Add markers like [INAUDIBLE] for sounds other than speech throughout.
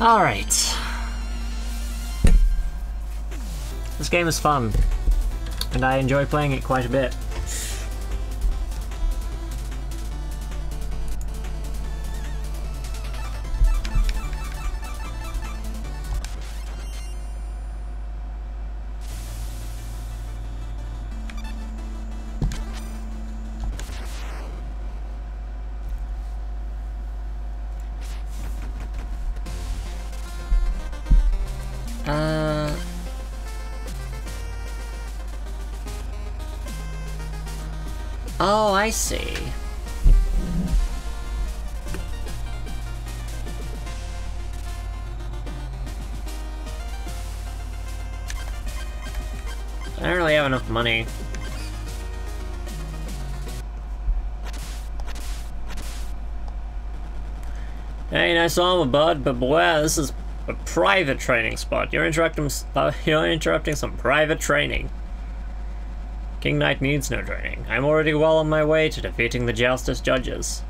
Alright. This game is fun, and I enjoy playing it quite a bit. Nice armor, bud, but beware, this is a private training spot. You're interrupting, uh, [LAUGHS] you're interrupting some private training. King Knight needs no training. I'm already well on my way to defeating the Joustus judges.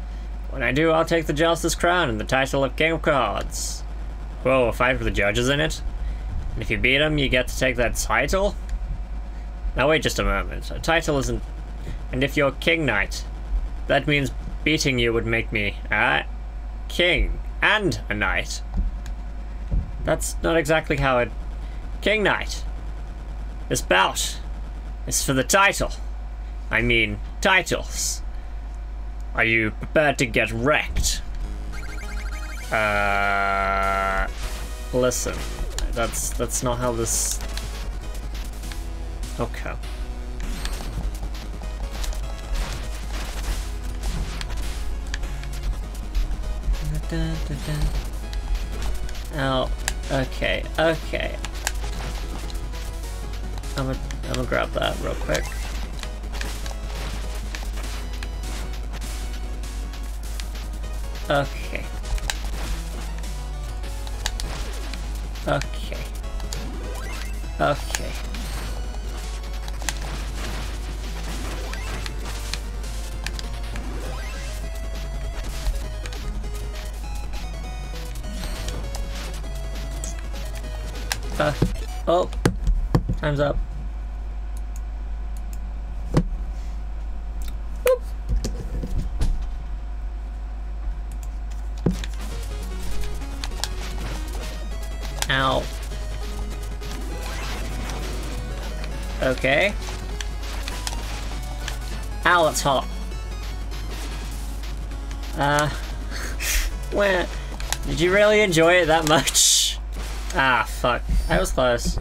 When I do, I'll take the Joustus crown and the title of King of Cards. Whoa, a fight with the judges in it? And if you beat them, you get to take that title? Now wait just a moment. A title isn't... And if you're King Knight, that means beating you would make me a king and a knight. That's not exactly how it... King Knight. This bout is for the title. I mean, titles. Are you prepared to get wrecked? Uh... Listen. That's, that's not how this... Okay. Oh, okay, okay. I'm gonna, I'm gonna grab that real quick. Okay. Okay. Okay. Time's up. Whoop. Ow. Okay. Ow, that's hot. Uh, [LAUGHS] where? Did you really enjoy it that much? Ah, fuck. I was close.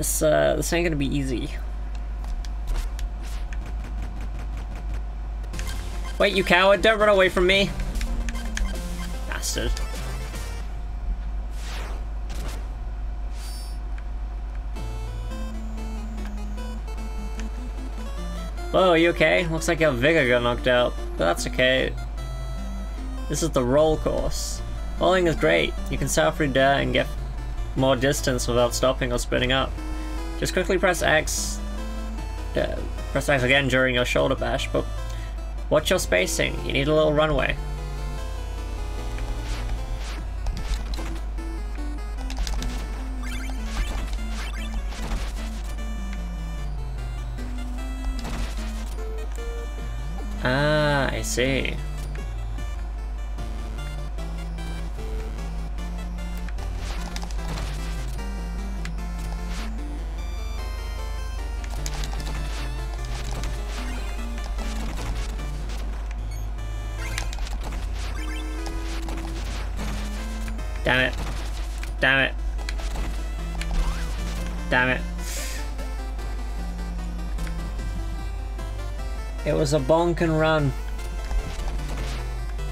This, uh, this ain't gonna be easy. Wait, you coward, don't run away from me. Bastard. Whoa, you okay? Looks like your vigor got knocked out, but that's okay. This is the roll course. Bowling is great. You can self dare and get more distance without stopping or spinning up. Just quickly press X. Uh, press X again during your shoulder bash, but watch your spacing. You need a little runway. Ah, I see. Was a bonk and run.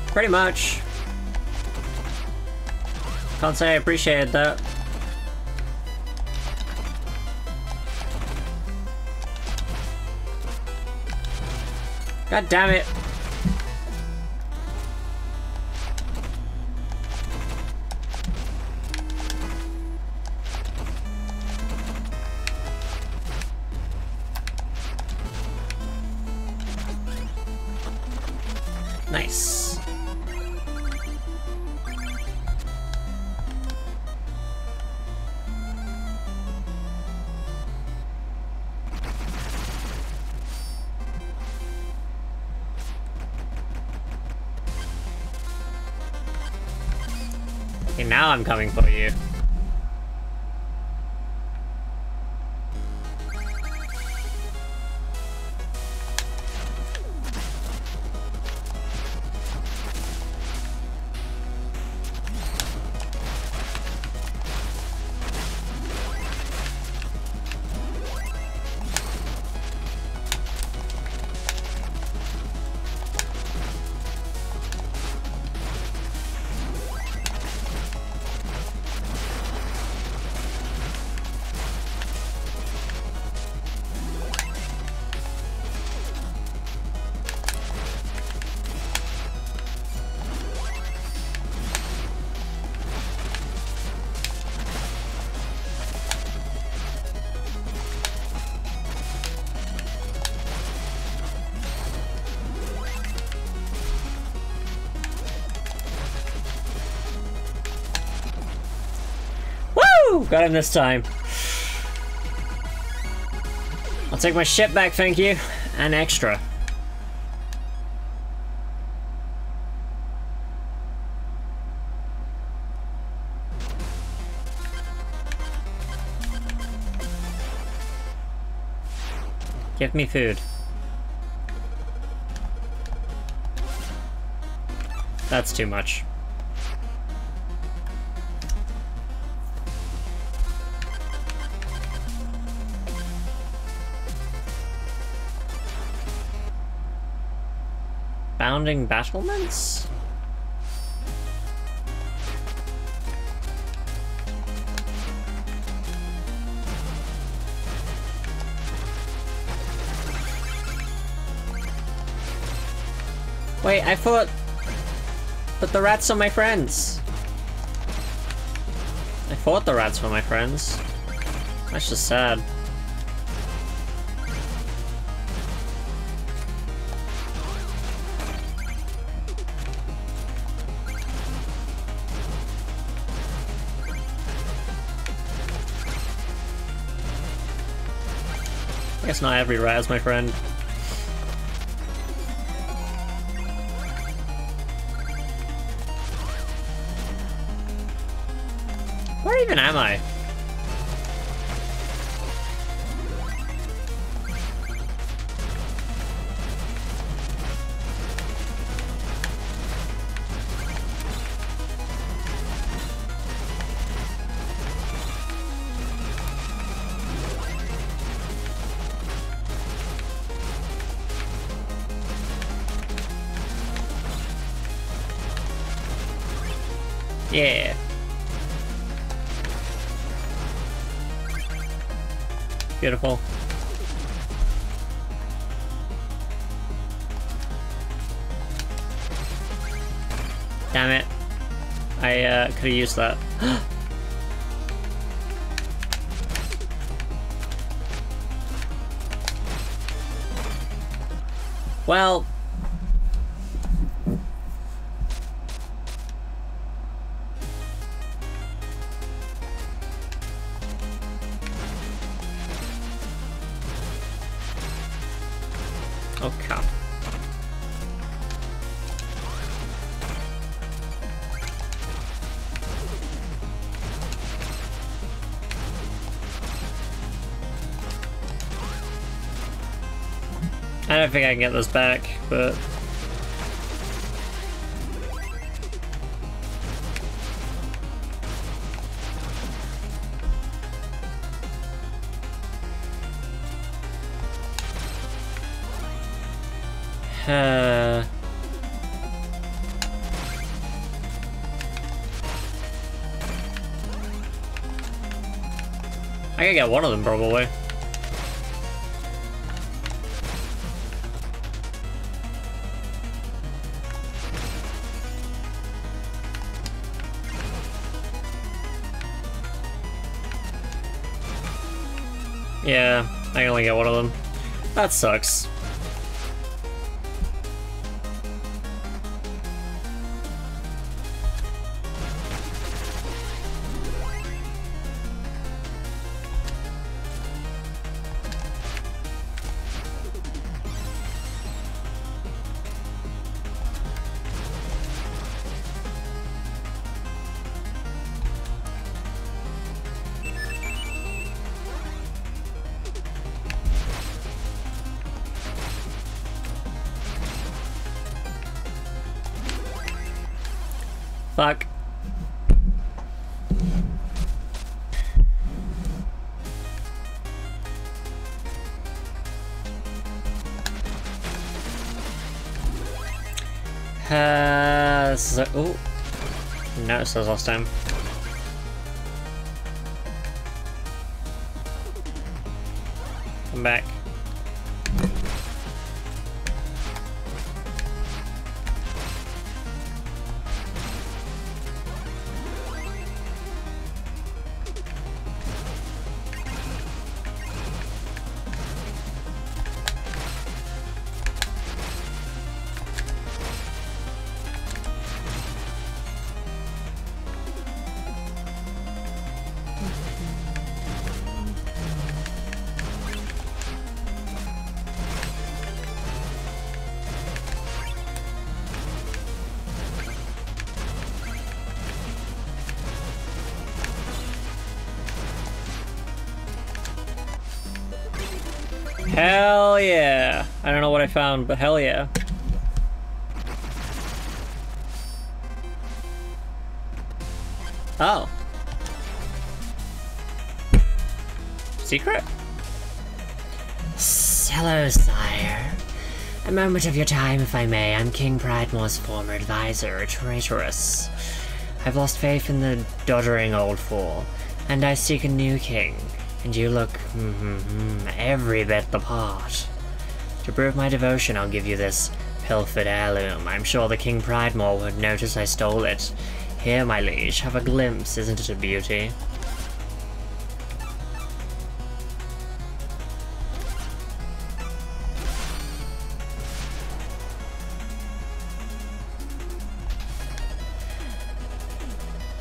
Pretty much. Can't say I appreciated that. God damn it. Got him this time. I'll take my ship back, thank you. And extra. Give me food. That's too much. Bounding battlements? Wait, I thought... But the rats are my friends. I thought the rats were my friends. That's just sad. Not every is my friend. Beautiful. Damn it. I uh, could have used that. [GASPS] well... don't think I can get this back, but... I can get one of them, probably. Yeah, I only get one of them. That sucks. Says last time. Found, but hell yeah. Oh. Secret? Hello, sire. A moment of your time, if I may. I'm King Pridemore's former advisor, a traitoress. I've lost faith in the doddering old fool, and I seek a new king. And you look mm, every bit the part. To prove my devotion, I'll give you this pilfered heirloom. I'm sure the King Pridemore would notice I stole it. Here, my liege, have a glimpse. Isn't it a beauty?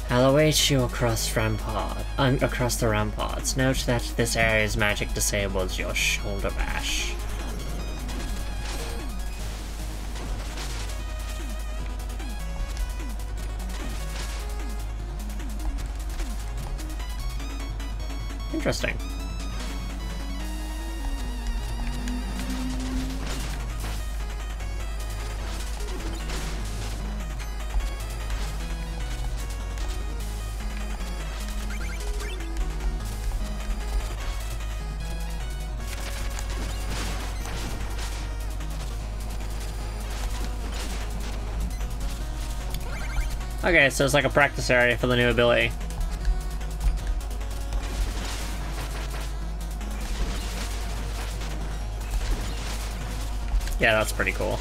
I'll await you across rampart, across the ramparts. Note that this area's magic disables your shoulder bash. Interesting. Okay, so it's like a practice area for the new ability. Yeah, that's pretty cool.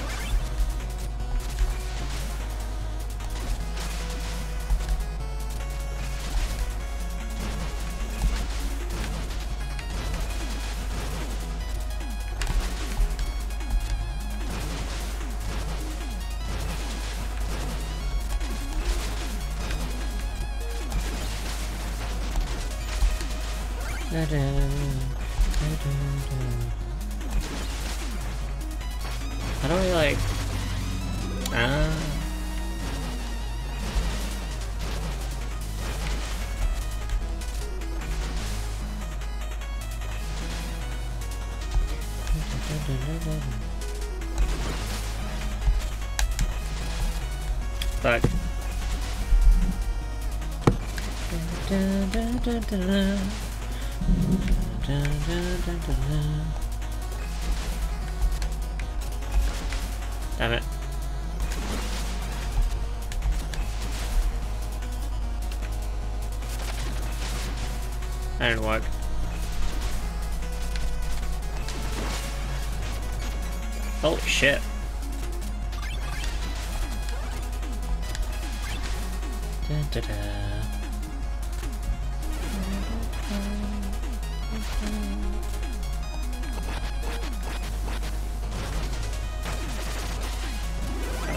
How do I like... Ah... Fuck. Damn it. That didn't work. Oh shit. Da, da, da.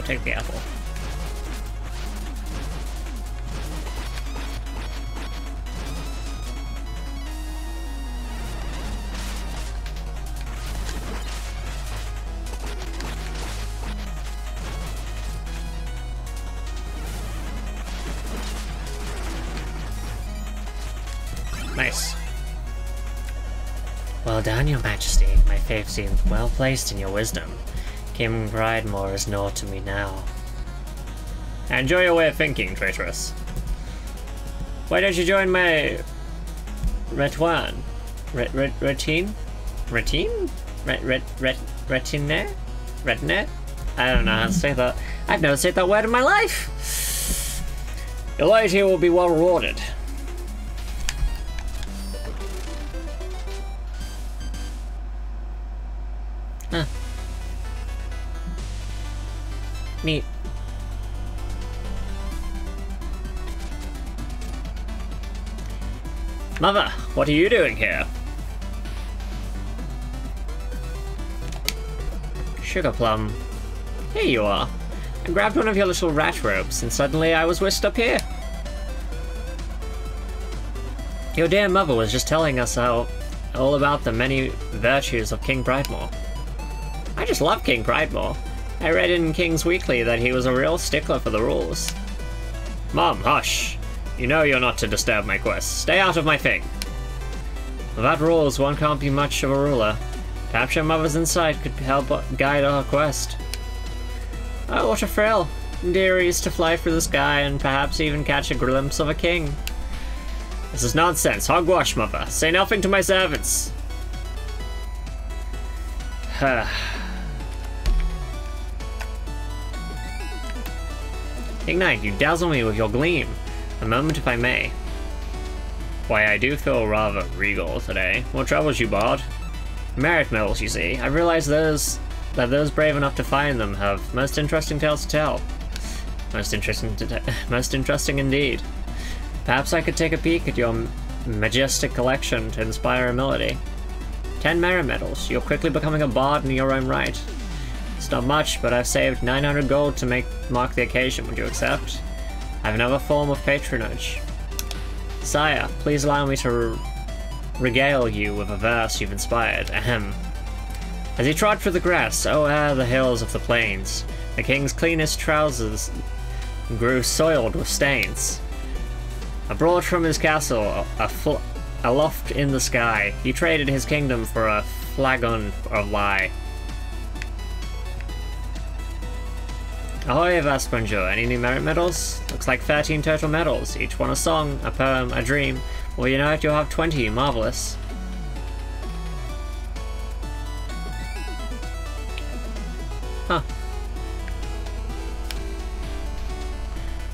Take the apple. Nice. Well done, your majesty. My faith seems well placed in your wisdom. King Pridemore is naught to me now. Enjoy your way of thinking, traitress. Why don't you join my Retuan? Ret, ret, retine? Retine? Ret, ret, ret, retine? Retine? I don't know how to say that. I've never said that word in my life! Your loyalty will be well rewarded. Neat. Mother, what are you doing here? Sugar Plum. Here you are. I grabbed one of your little rat ropes, and suddenly I was whisked up here. Your dear mother was just telling us how, all about the many virtues of King Pridemore. I just love King Pridemore. I read in King's Weekly that he was a real stickler for the rules. Mom, hush. You know you're not to disturb my quest. Stay out of my thing. Without rules, one can't be much of a ruler. Perhaps your mother's insight could help uh, guide our quest. Oh, what a thrill. Dear used to fly through the sky and perhaps even catch a glimpse of a king. This is nonsense. Hogwash, mother. Say nothing to my servants. [SIGHS] Ignite, you dazzle me with your gleam. A moment if I may. Why, I do feel rather regal today. What troubles you, Bard? Merit medals, you see. I realize those that those brave enough to find them have most interesting tales to tell. Most interesting, [LAUGHS] most interesting indeed. Perhaps I could take a peek at your majestic collection to inspire a melody. Ten merit medals. You're quickly becoming a bard in your own right. Not much, but I've saved 900 gold to make mark the occasion. Would you accept? I have another form of patronage. Sire, please allow me to regale you with a verse you've inspired. Ahem. As he trod through the grass, oh ere the hills of the plains, the king's cleanest trousers grew soiled with stains. Abroad from his castle, a aloft in the sky, he traded his kingdom for a flagon of lie. Ahoy, Vasponjo, any new merit medals? Looks like 13 total medals, each one a song, a poem, a dream. Well, you know it, you'll have 20, marvelous. Huh.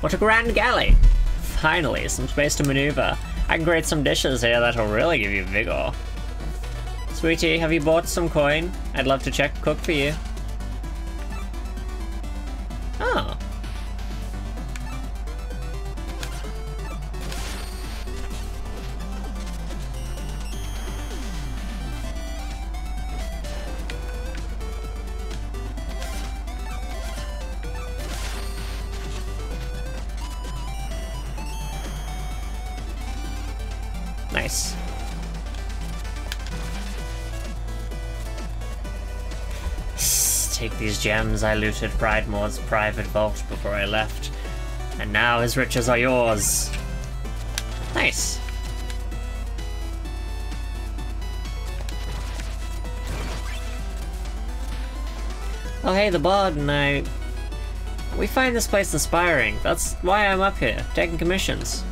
What a grand galley! Finally, some space to maneuver. I can create some dishes here that'll really give you vigor. Sweetie, have you bought some coin? I'd love to check cook for you. These gems I looted Pridemore's private vault before I left. And now his riches are yours. Nice. Oh hey, the bard and I... We find this place inspiring. That's why I'm up here, taking commissions.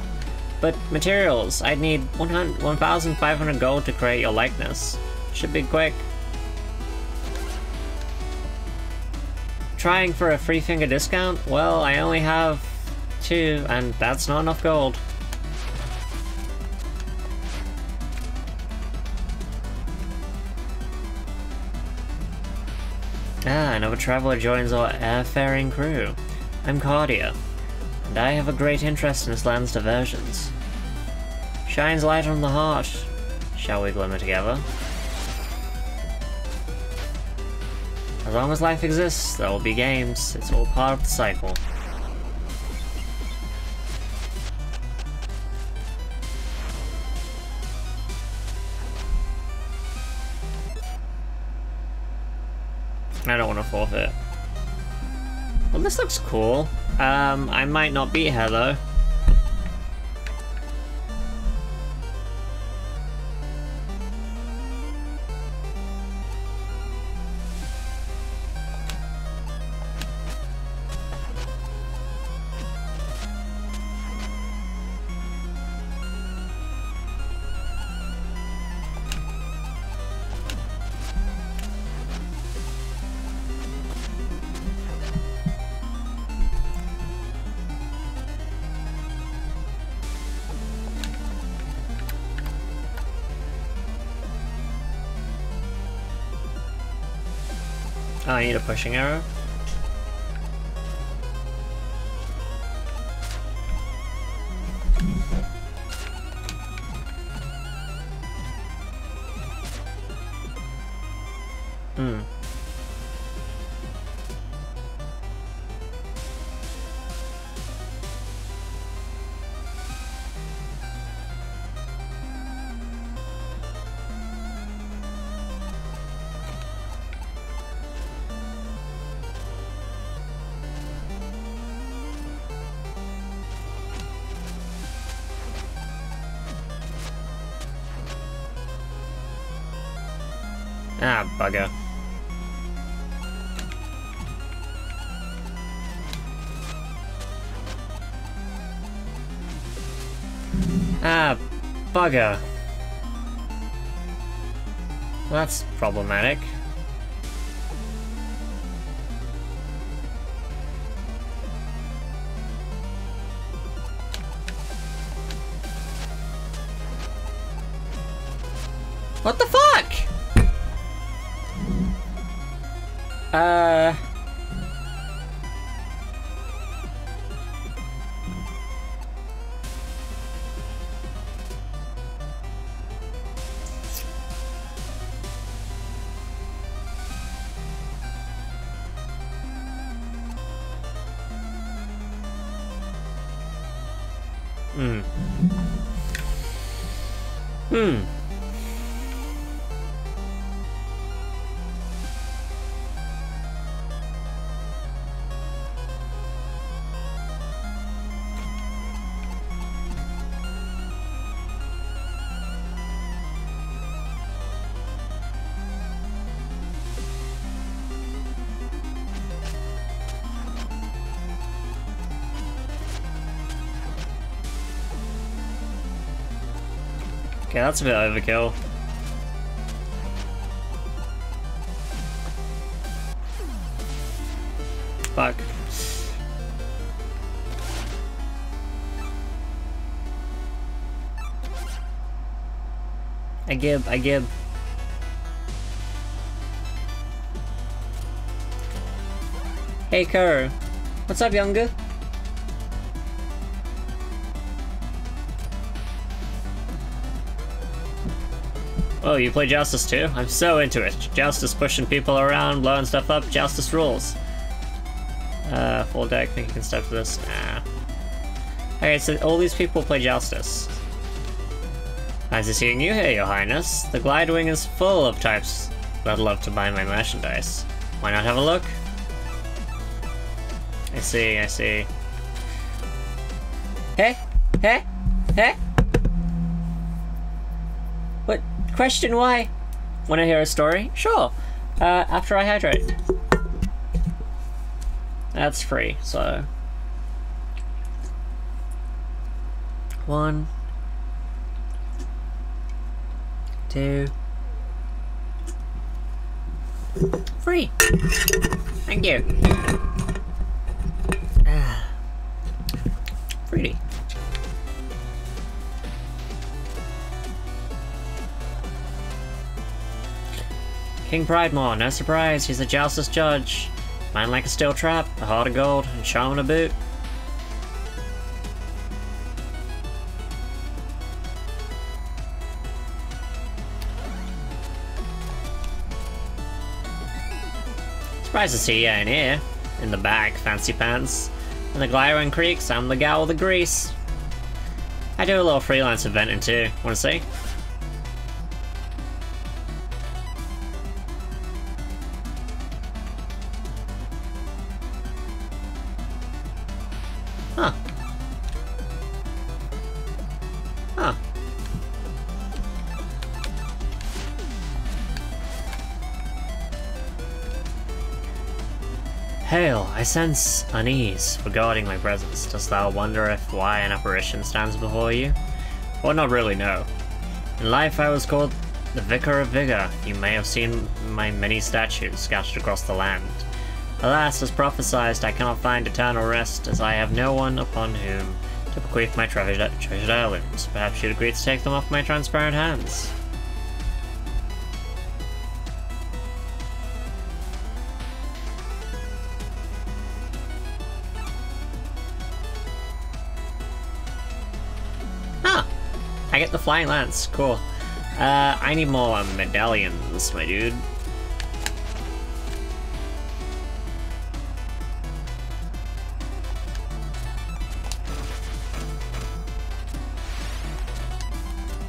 But materials, I'd need 1,500 gold to create your likeness. Should be quick. Trying for a free finger discount? Well, I only have two, and that's not enough gold. Ah, another traveler joins our airfaring crew. I'm Cardia, and I have a great interest in this land's diversions. Shines light on the heart. Shall we glimmer together? As long as life exists, there will be games. It's all part of the cycle. I don't want to forfeit. Well, this looks cool. Um, I might not be here though. Pushing arrow? Bugger. Ah, bugger. That's problematic. That's a bit overkill. Fuck. I give, I give. Hey Kerr, what's up younger? Oh, you play Joustus too? I'm so into it. Joustus pushing people around, blowing stuff up, Joustus rules. Uh, full deck, think you can step to this? Nah. Okay, so all these people play Joustus. Nice to seeing you here, your highness. The glide wing is full of types that love to buy my merchandise. Why not have a look? I see, I see. Hey? Hey? Hey? Question why? Want to hear a story? Sure. Uh, after I hydrate. That's free, so... One. Two. Free! Thank you. Ah. Pretty. King Pridemore, no surprise, he's a Joustus judge. Mind like a steel trap, a heart of gold, and charm a boot. Surprised to see you in here. In the back, fancy pants. In the Glidewing Creeks, I'm the gal with the grease. I do a little freelance eventing too, wanna see? Sense unease regarding my presence. Dost thou wonder if why an apparition stands before you? Well, not really, no. In life I was called the Vicar of Vigor. You may have seen my many statues scattered across the land. Alas, as prophesied, I cannot find eternal rest, as I have no one upon whom to bequeath my treasured, treasured heirlooms. Perhaps you'd agree to take them off my transparent hands. Flying lance. Cool. Uh, I need more medallions, my dude.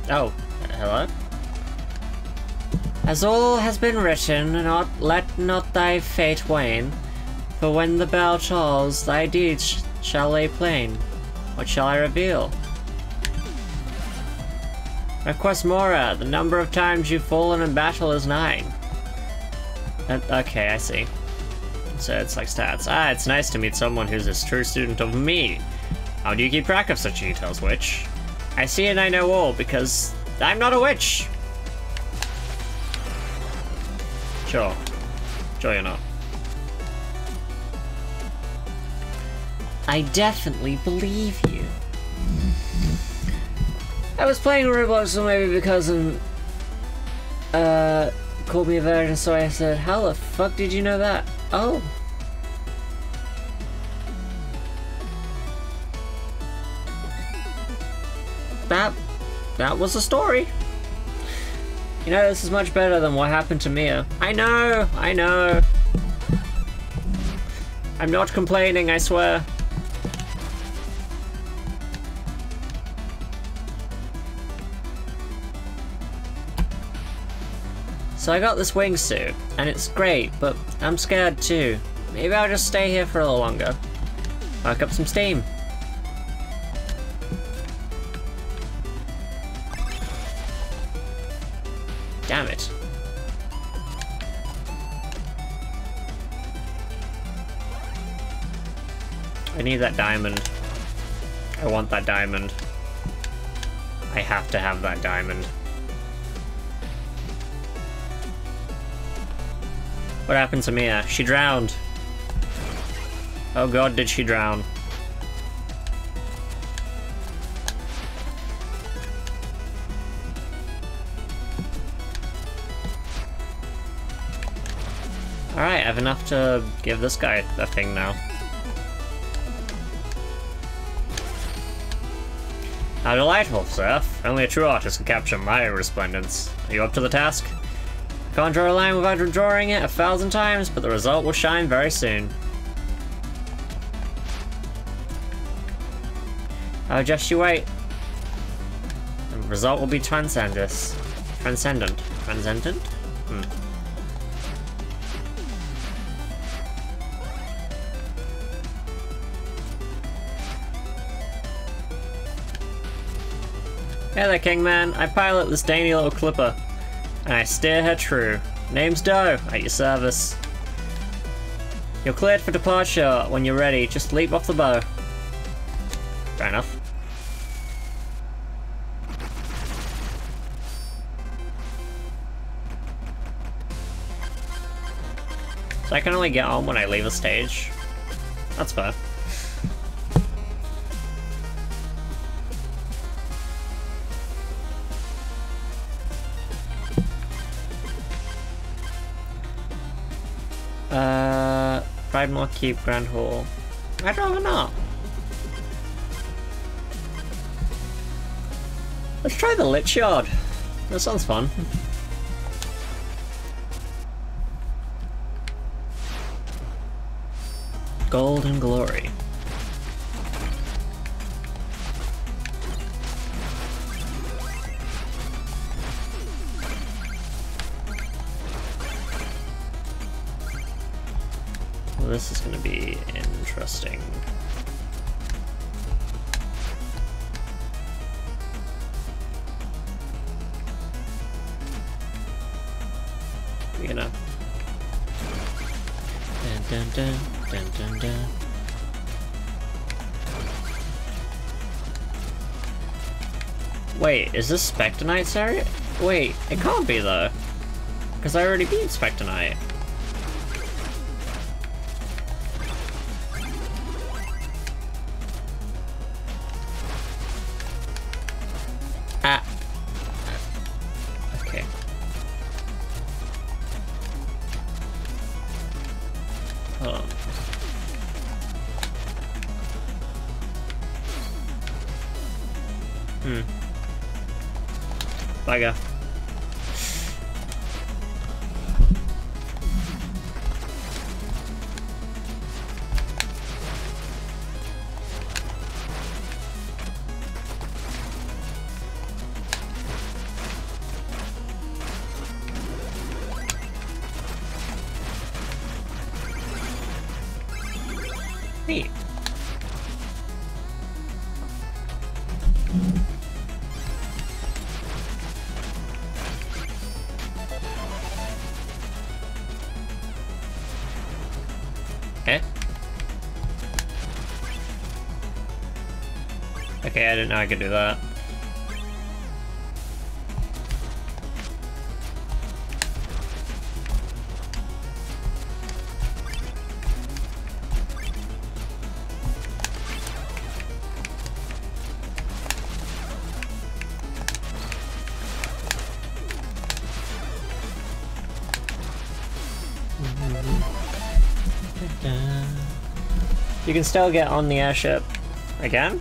Oh, hello? As all has been written, not let not thy fate wane, for when the bell tolls, thy deeds shall lay plain. What shall I reveal? Request Mora, the number of times you've fallen in battle is nine. Uh, okay, I see. So it's like stats. Ah, it's nice to meet someone who's a true student of me. How do you keep track of such details, witch? I see and I know all, because I'm not a witch! Sure. Sure you're not. I definitely believe you. I was playing Roblox so maybe because of uh called me a virgin, so I said, How the fuck did you know that? Oh. That that was a story. You know, this is much better than what happened to Mia. I know, I know. I'm not complaining, I swear. So I got this wingsuit, and it's great, but I'm scared too. Maybe I'll just stay here for a little longer. Work up some steam. Damn it. I need that diamond. I want that diamond. I have to have that diamond. What happened to Mia? She drowned. Oh god, did she drown? Alright, I have enough to give this guy a thing now. How delightful, Seth. Only a true artist can capture my resplendence. Are you up to the task? Can't draw a line without drawing it a thousand times, but the result will shine very soon. Oh, just you wait. The result will be transcendent. Transcendent. Transcendent? Hmm. Hey there, Kingman. I pilot this dainty little clipper, and I steer her true. Name's Doe, at your service. You're cleared for departure. When you're ready, just leap off the bow. Fair enough. So I can only get on when I leave a stage. That's fair. Pridemore Keep, Grand Hall. I'd rather not. Let's try the Lich Yard. That sounds fun. Golden Glory. This is going to be interesting. We're gonna. Dun dun dun dun dun dun. Wait, is this Spectre Knight's area? Wait, it can't be though. Because I already beat Spectre Bugger. Okay, I didn't know I could do that. Mm-hmm. You can still get on the airship again?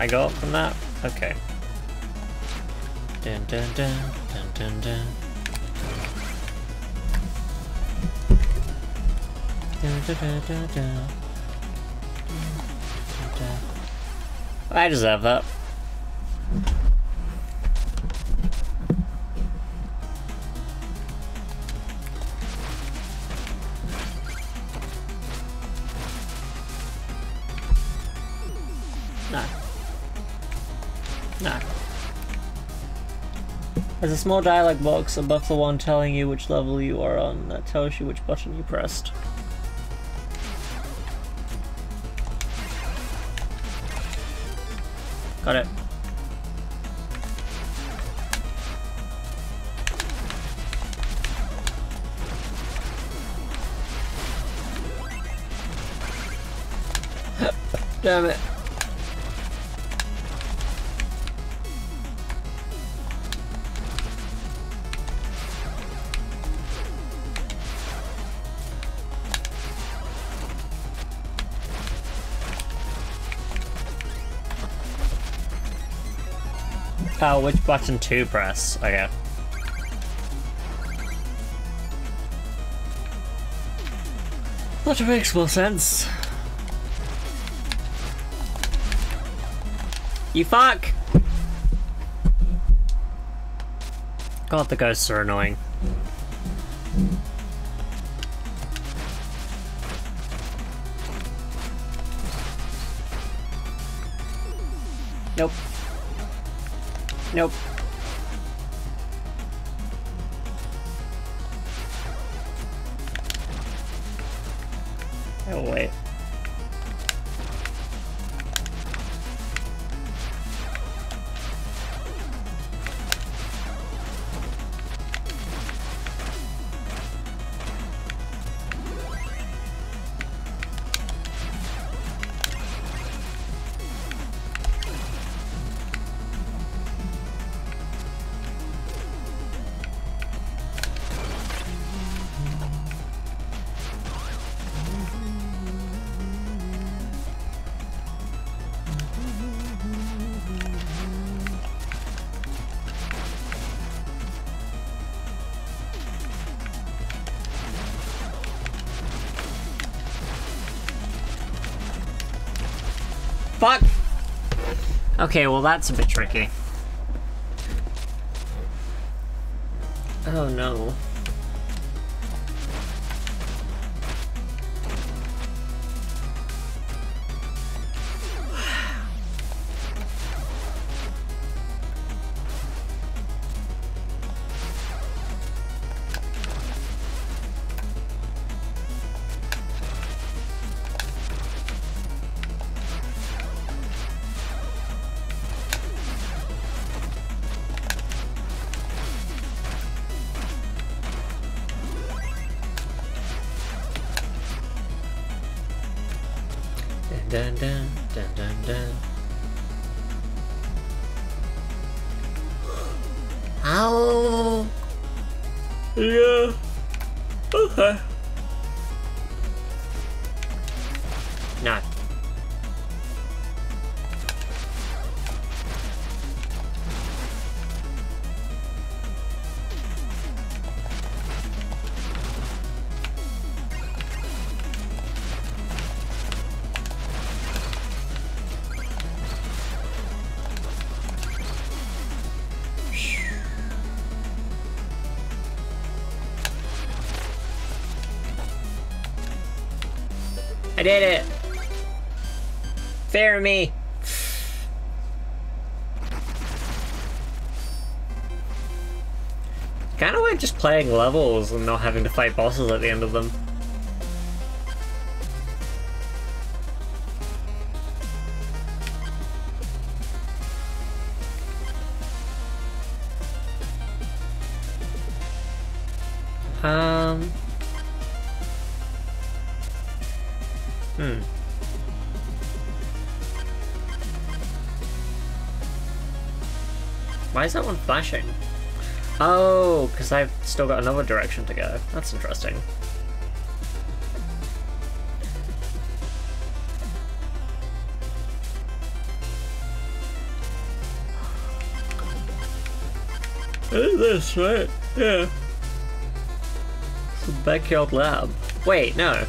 I got from that? Okay. Dun dun dun dun dun dun. I deserve that. Small dialog box above the one telling you which level you are on that tells you which button you pressed. Got it. [LAUGHS] Damn it. Oh, which button to press? Okay. That makes more sense. You fuck! God, the ghosts are annoying. Nope. Okay, well that's a bit tricky. I did it! Fair me! Kinda like just playing levels and not having to fight bosses at the end of them. Why is that one flashing? Oh, because I've still got another direction to go. That's interesting. This, right? Yeah. It's a backyard lab. Wait, no.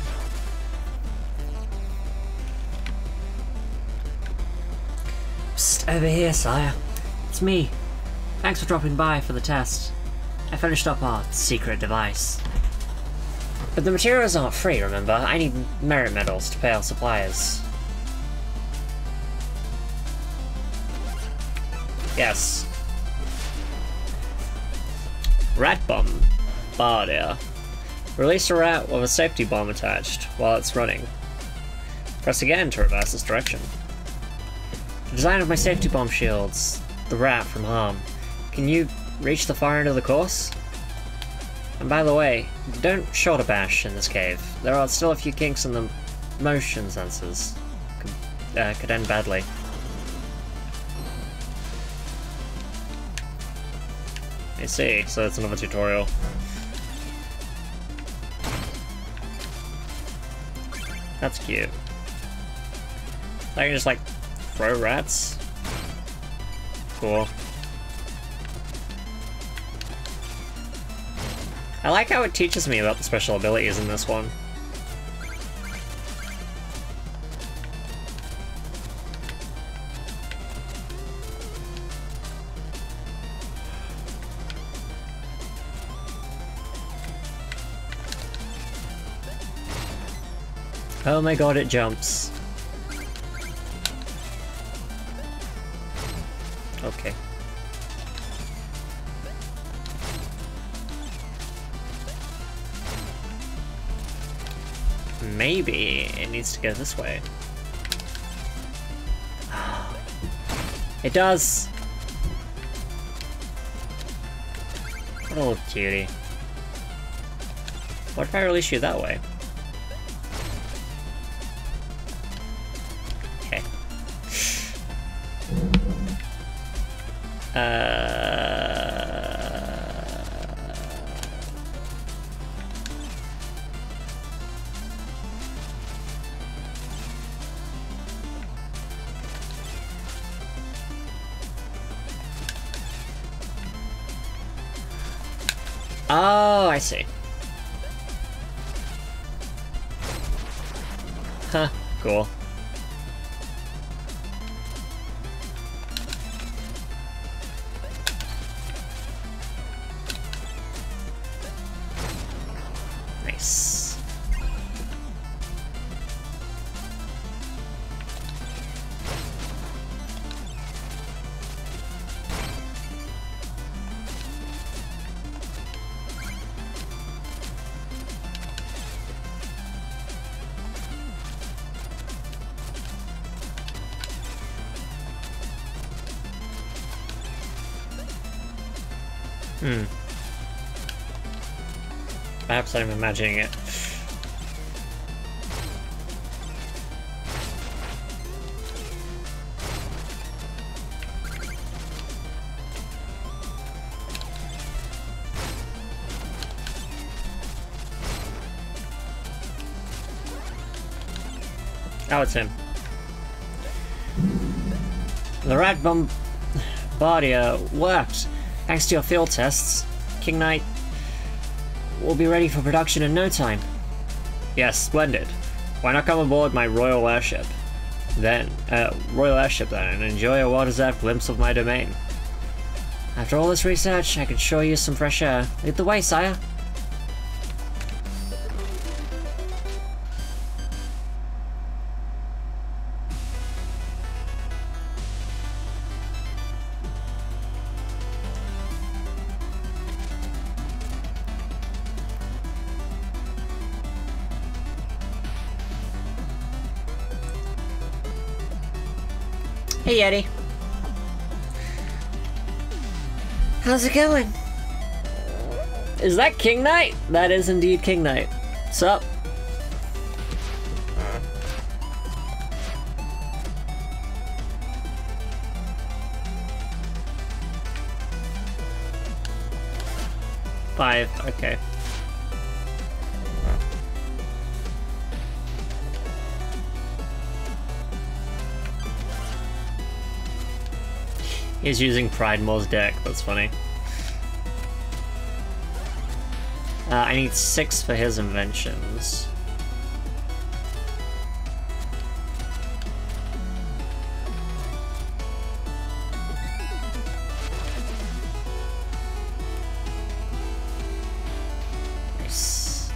Psst, over here, sire. It's me. Thanks for dropping by for the test. I finished up our secret device. But the materials aren't free, remember? I need merit medals to pay our suppliers. Yes. Rat bomb. Bardia. Release a rat with a safety bomb attached while it's running. Press again to reverse its direction. The design of my safety bomb shields the rat from harm. Can you reach the far end of the course? And by the way, don't shoulder bash in this cave. There are still a few kinks in the motion sensors. Could, uh, could end badly. I see, so it's another tutorial. That's cute. I can just like throw rats. Cool. I like how it teaches me about the special abilities in this one. Oh my god, it jumps. Maybe it needs to go this way. It does! What a little cutie. What if I release you that way? Okay. [SIGHS] Uh... perhaps I'm imagining it. Now it's him. The Rat Bombardier worked. Thanks to your field tests, King Knight will be ready for production in no time. Yes, splendid. Why not come aboard my royal airship? Then, uh, royal airship then, and enjoy a well-deserved glimpse of my domain. After all this research, I can show you some fresh air. Lead the way, sire. Hey, Yeti. How's it going? Is that King Knight? That is indeed King Knight. What's up? Five, okay. He's using Pridemoor's deck, that's funny. Uh, I need six for his inventions. Nice.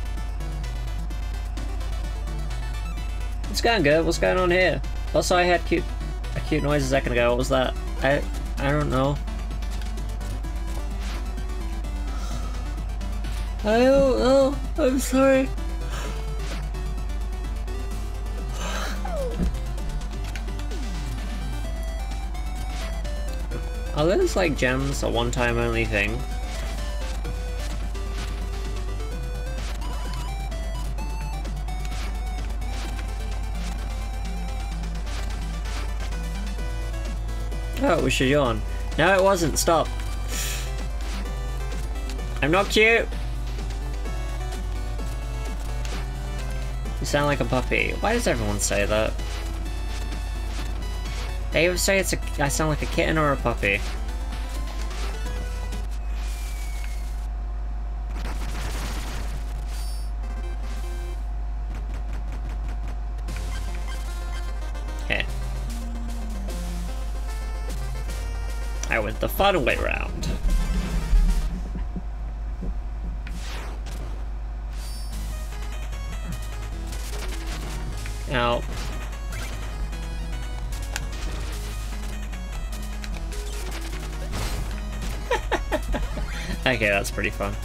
It's going good. What's going on here? Also, I had cute, a cute noise a second ago. What was that? I, I don't know. I don't know. I'm sorry. Are those like gems a one-time only thing? Oh, it was yawn. No, it wasn't. Stop. I'm not cute. You sound like a puppy. Why does everyone say that? They either say it's a, I sound like a kitten or a puppy. The fun way round. Now, [LAUGHS] okay, that's pretty fun.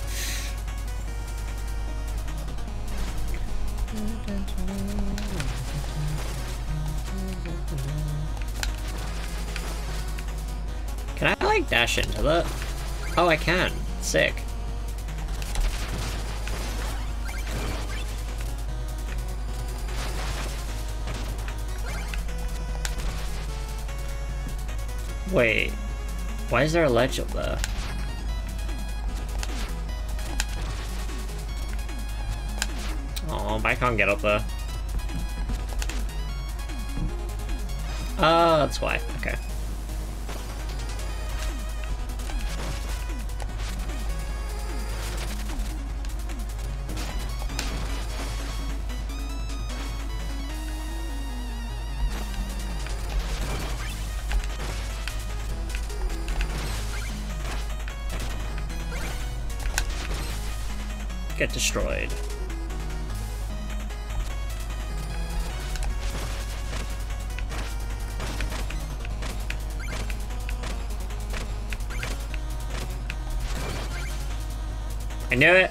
Dash into that? Oh, I can. Sick. Wait, why is there a ledge up there? Oh, I can't get up there. Oh, that's why. Okay. Get destroyed. I knew it.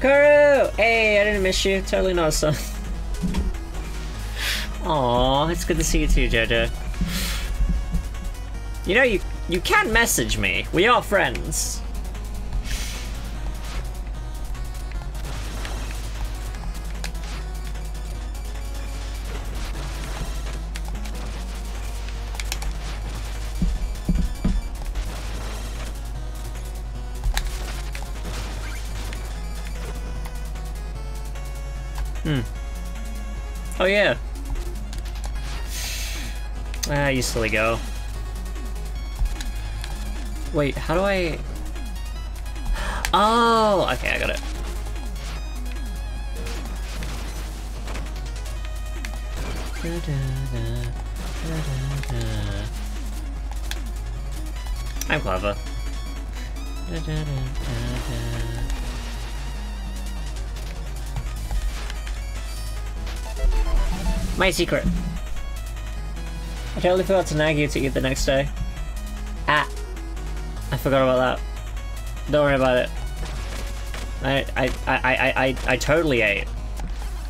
Kuru! Hey, I didn't miss you. Totally not son. Aw, it's good to see you too, Jojo. You know, you you can message me. We are friends. Oh yeah. Ah, you silly go. Wait, how do I... Oh, okay, I got it. I'm clever. My secret. I totally forgot to nag you to eat the next day. Ah. I forgot about that. Don't worry about it. I I I I I I totally ate.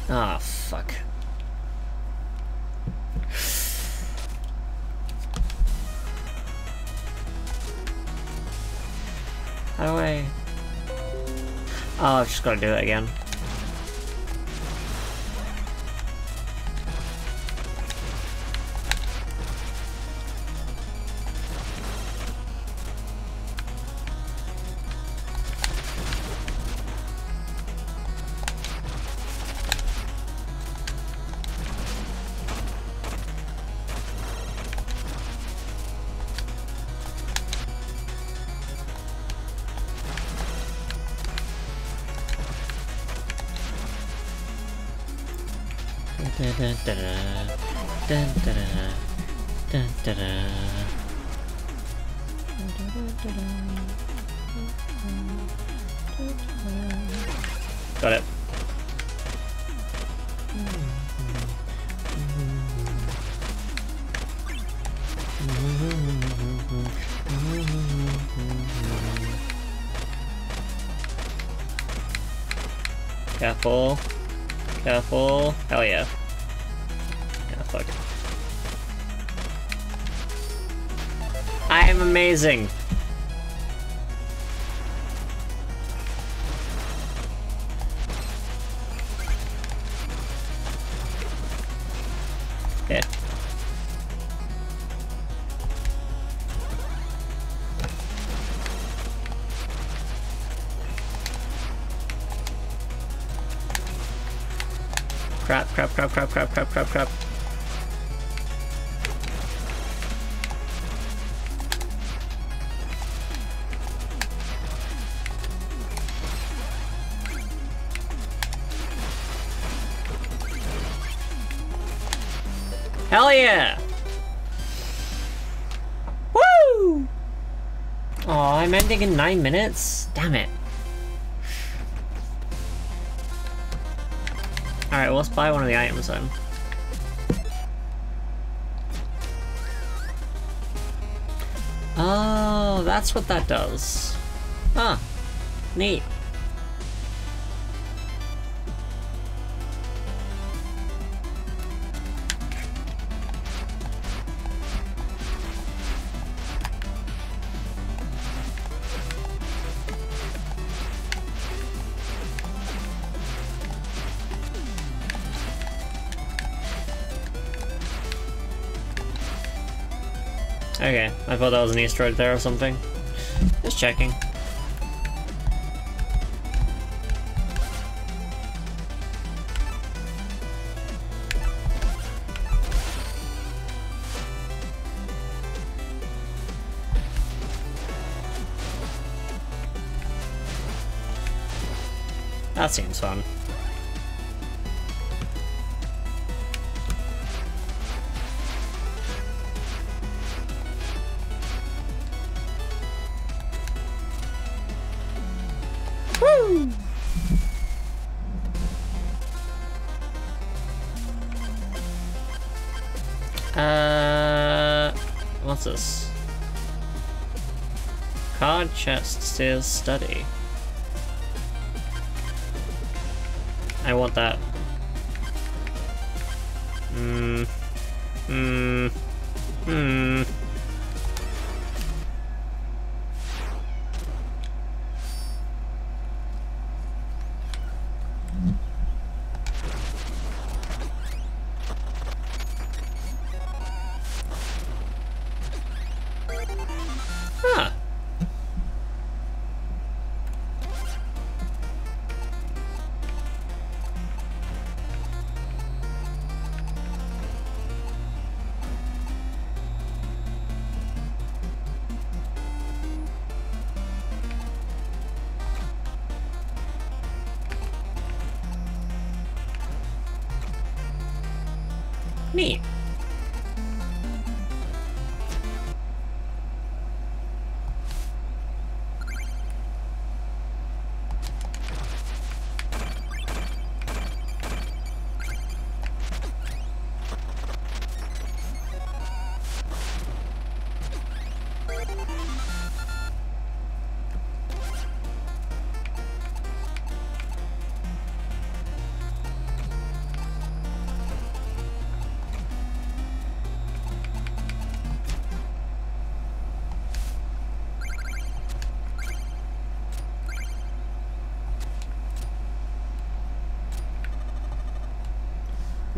Ah, oh, fuck. How do I... Oh, I've just gotta do it again. Got it. Careful. Careful. Hell. Yeah, amazing. Yeah. Crap, crap, crap, crap, crap, crap, crap, crap. In nine minutes? Damn it. Alright, well, let's buy one of the items then. Oh, that's what that does. Ah, neat. I thought that was an Easter egg there or something. Just checking. That seems fun. Says study. Neat.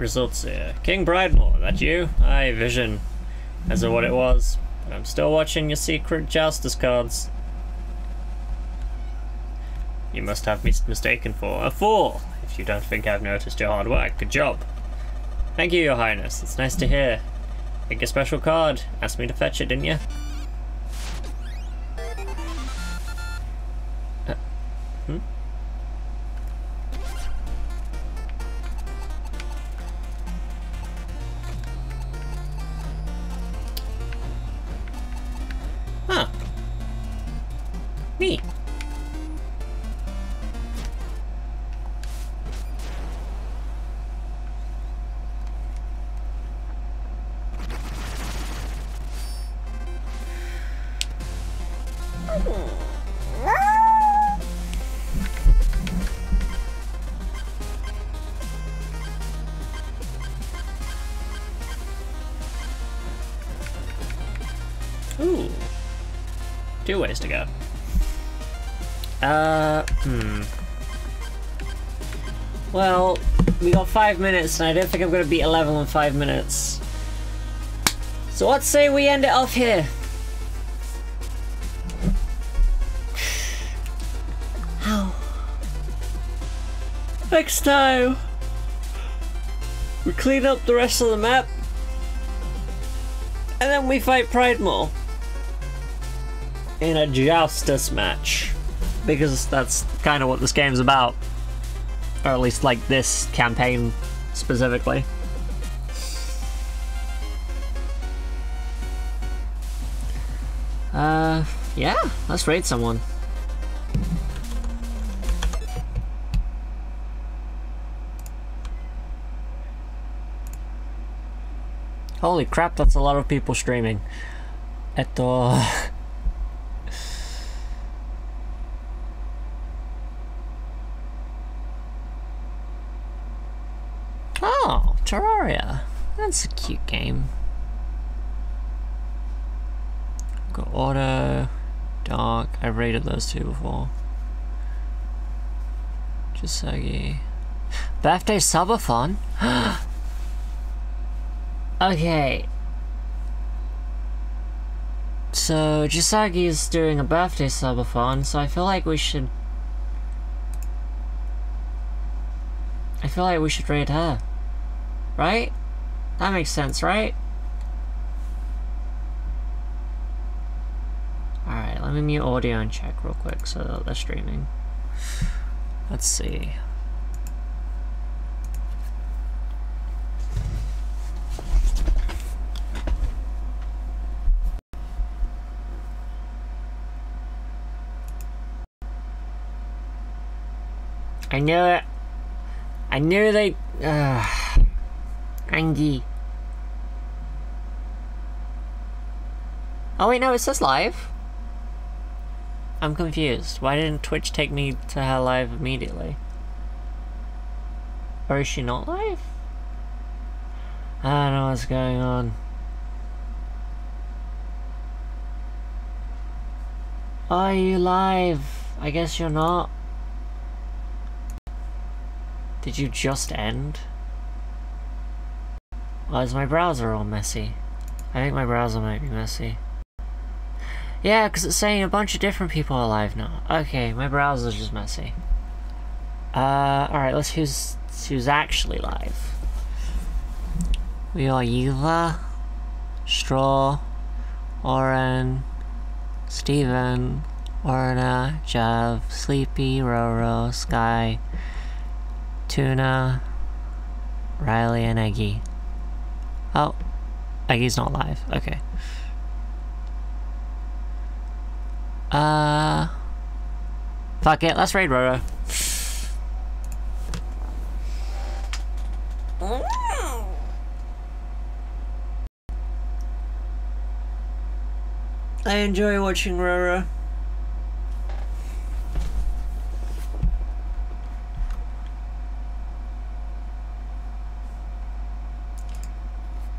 Results here. King Pridemoor, that you? Aye, Vision. As of what it was. But I'm still watching your secret Joustus cards. You must have me mistaken for a fool, if you don't think I've noticed your hard work. Good job. Thank you, Your Highness. It's nice to hear. Make a special card. Asked me to fetch it, didn't you? Ooh. Two ways to go. Uh, hmm. Well, we got five minutes, and I don't think I'm going to beat a level in five minutes. So let's say we end it off here. [SIGHS] How? Next time, we clean up the rest of the map, and then we fight Pridemoor in a Joustus match. Because that's kind of what this game's about. Or at least, like, this campaign specifically. Uh, yeah, let's raid someone. Holy crap, that's a lot of people streaming. Eto... [LAUGHS] Oh, Terraria. That's a cute game. Got Auto, Dark. I've rated those two before. Jisagi. Birthday subathon? [GASPS] okay. So, Jisagi is doing a birthday subathon, so I feel like we should... I feel like we should raid her. Right? That makes sense, right? Alright, let me mute audio and check real quick so that they're streaming. Let's see. I knew it. I knew they. Uh, Angie. Oh wait, no, it says live. I'm confused. Why didn't Twitch take me to her live immediately? Or is she not live? I don't know what's going on. Are you live? I guess you're not. Did you just end? Why is my browser all messy? I think my browser might be messy. Yeah, because it's saying a bunch of different people are live now. Okay, my browser's just messy. Uh, alright, let's who's who's actually live. We are Yuva, Straw, Oren, Steven, Orna, Jav, Sleepy, Roro, Sky, Tuna, Riley, and Eggy. Oh, he's not live. Okay. Uh... Fuck it, let's raid Roro. I enjoy watching Roro.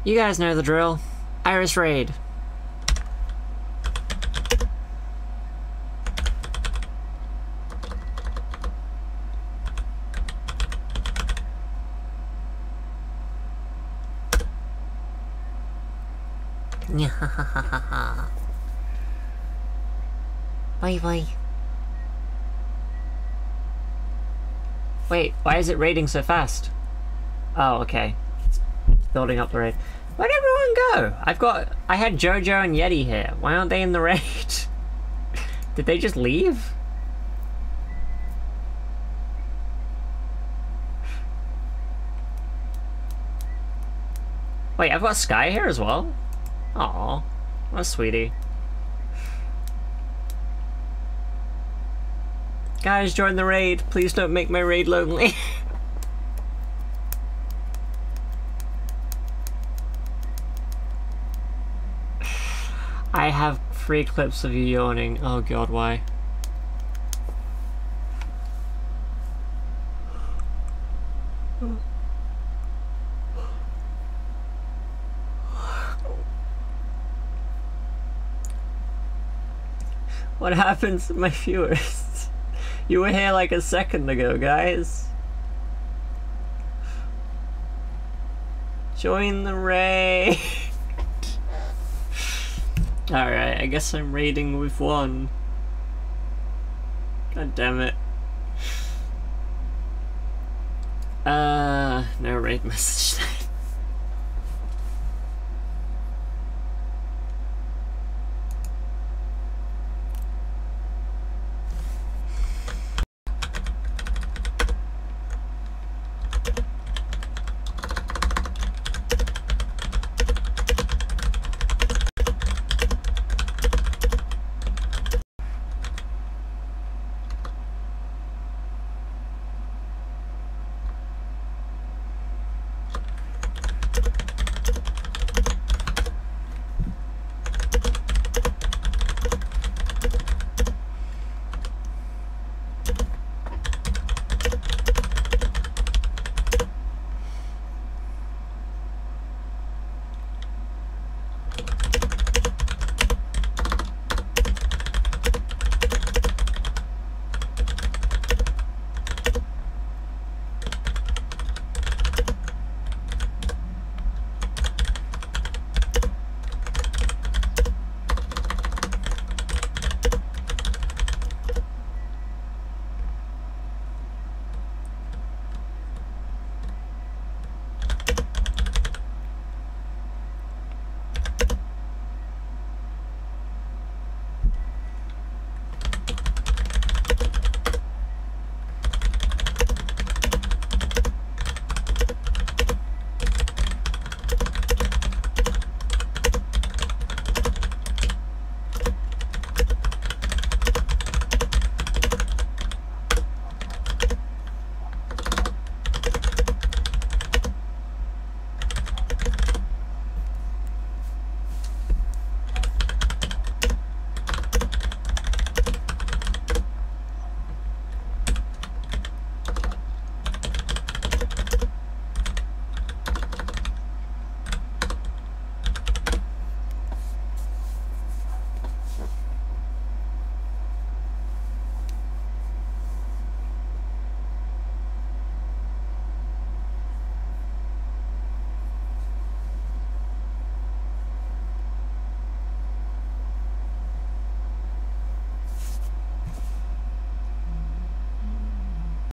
You guys know the drill. Iris Raid. [LAUGHS] bye bye. Wait, why is it raiding so fast? Oh, okay building up the raid. Where'd everyone go? I've got... I had Jojo and Yeti here. Why aren't they in the [LAUGHS] raid? Did they just leave? Wait, I've got Sky here as well? Aw, what a sweetie. Guys, join the raid. Please don't make my raid lonely. [LAUGHS] I have three clips of you yawning. Oh god, why? What happens to my viewers? You were here like a second ago, guys. Join the raid. [LAUGHS] Alright, I guess I'm raiding with one. God damn it. Uh, no raid [LAUGHS] message